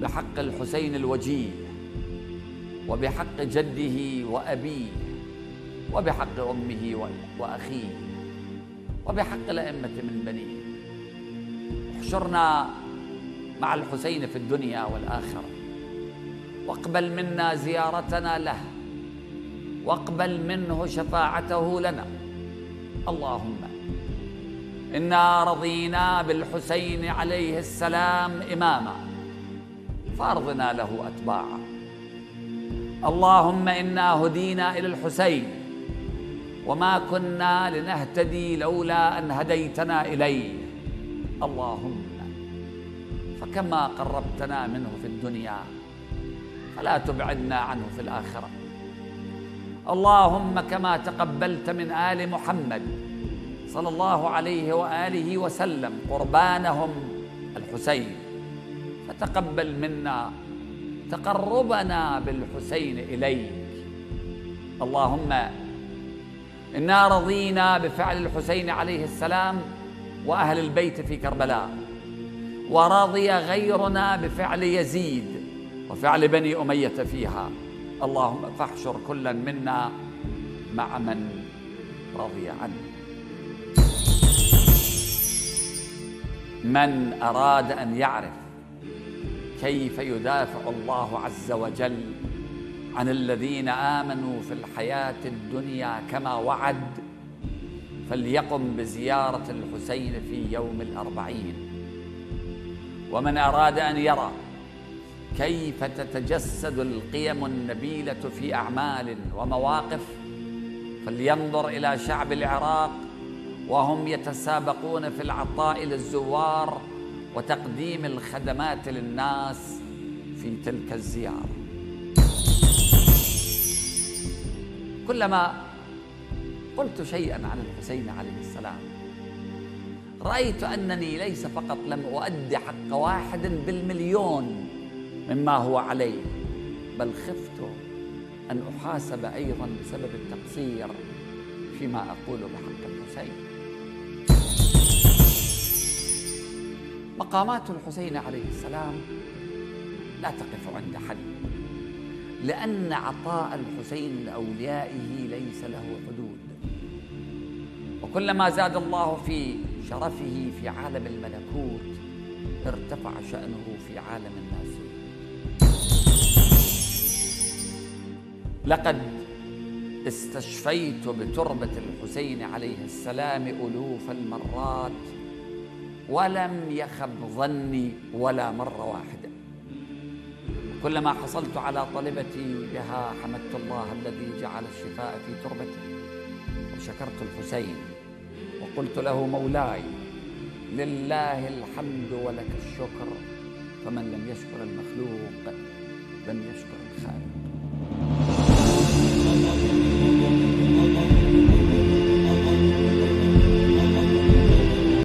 بحق الحسين الوجيه وبحق جده وأبيه وبحق أمه وأخيه وبحق الأئمة من بنيه. احشرنا مع الحسين في الدنيا والآخرة. واقبل منا زيارتنا له. واقبل منه شفاعته لنا. اللهم إنا رضينا بالحسين عليه السلام إماما. فأرضنا له أتباعا. اللهم إنا هدينا إلى الحسين. وما كنا لنهتدي لولا أن هديتنا إليه. اللهم. فكما قربتنا منه في الدنيا فلا تبعدنا عنه في الآخرة. اللهم كما تقبلت من آل محمد صلى الله عليه وآله وسلم قربانهم الحسين. فتقبل منا تقربنا بالحسين إليك. اللهم إنا رضينا بفعل الحسين عليه السلام وأهل البيت في كربلاء. ورضي غيرنا بفعل يزيد وفعل بني أمية فيها. اللهم فاحشر كلا منا مع من رضي عنه من أراد أن يعرف كيف يدافع الله عز وجل عن الذين آمنوا في الحياة الدنيا كما وعد فليقم بزيارة الحسين في يوم الأربعين. ومن أراد أن يرى كيف تتجسد القيم النبيلة في أعمال ومواقف فلينظر إلى شعب العراق وهم يتسابقون في العطاء للزوار وتقديم الخدمات للناس في تلك الزيارة. كلما قلت شيئا عن الحسين عليه السلام رأيت أنني ليس فقط لم أؤدي حق واحد بالمليون مما هو عليه بل خفت أن أحاسب أيضا بسبب التقصير فيما أقول بحق الحسين. مقامات الحسين عليه السلام لا تقف عند حد لأن عطاء الحسين لأوليائه ليس له حدود. وكلما زاد الله في شرفه في عالم الملكوت ارتفع شأنه في عالم الناسوت لقد استشفيت بتربة الحسين عليه السلام ألوف المرات ولم يخب ظني ولا مرة واحدة. كلما حصلت على طلبتي بها حمدت الله الذي جعل الشفاء في تربتي. وشكرت الحسين وقلت له مولاي لله الحمد ولك الشكر فمن لم يشكر المخلوق لم يشكر الخالق.